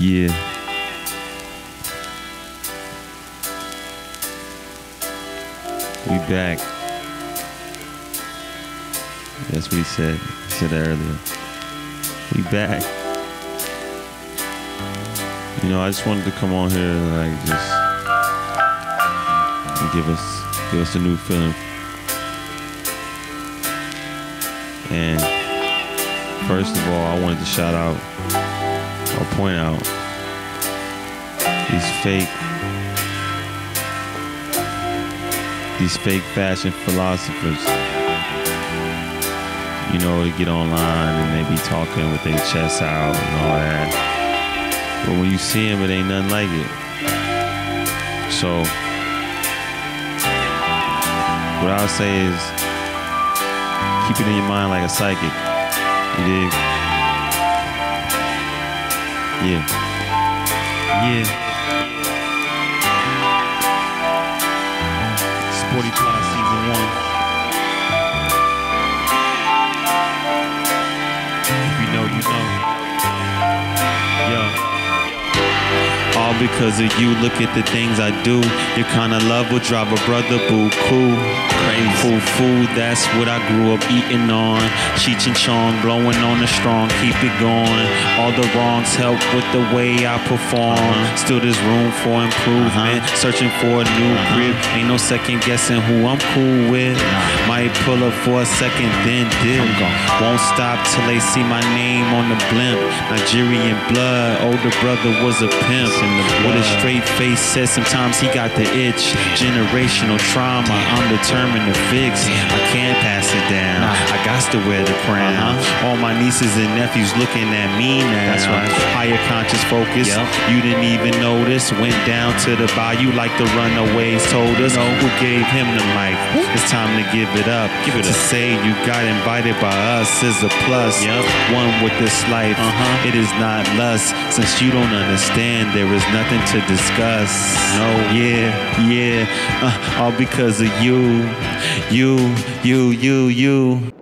Yeah. We back. That's what he said. He said that earlier. We back. You know, I just wanted to come on here and like just give us give us a new feeling. And first of all, I wanted to shout out or point out these fake these fake fashion philosophers. You know, they get online and they be talking with their chests out and all that. But when you see them, it ain't nothing like it. So, what I'll say is keep it in your mind like a psychic. You dig? Yeah. Yeah. Mm-hmm. Sporty Plus Season 1. If you know, you know. Yo. All because of you, look at the things I do. Your kind of love will drive a brother boo cool. Crazy. Food, that's what I grew up eating on. Cheech and Chong, blowing on the strong, keep it going. All the wrongs help with the way I perform. Still, there's room for improvement. Searching for a new grip. Ain't no second guessing who I'm cool with. Might pull up for a second, then dip. Won't stop till they see my name on the blimp. Nigerian blood, older brother was a pimp. With a straight face, said sometimes he got the itch. Generational trauma, I'm determined to fix. I can't pass it down. I got to wear the crown. All my nieces and nephews looking at me now. That's right. Higher conscious focus. Yep. You didn't even notice. Went down to the bayou like the runaways told us. Who gave him the mic? It's time to give it up. Give it to say you got invited by us is a plus. Yep. One with this life. Uh-huh. It is not lust. Since you don't understand, there is nothing to discuss. No. Yeah. Yeah. Uh, all because of you. You. You. You. You.